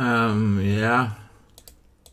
Um, yeah.